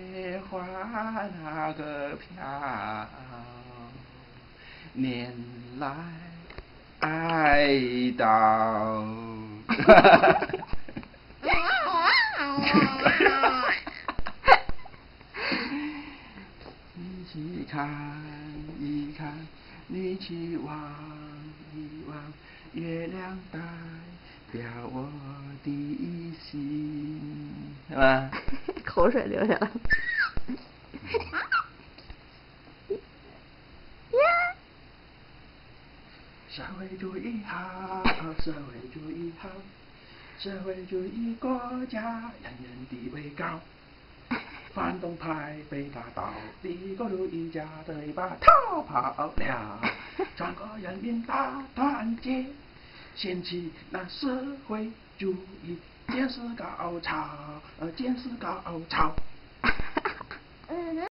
雪花那个飘，年来爱到。你去看一看，你去望一望，月亮代表我的心，是吧？口水流下来。社会主义好，社会主义好，社会主义国家人人地位高。反动派被打倒，帝国主义家队把逃跑了。全国人民大团结，掀起那社会主义建设高潮，呃，电视高潮。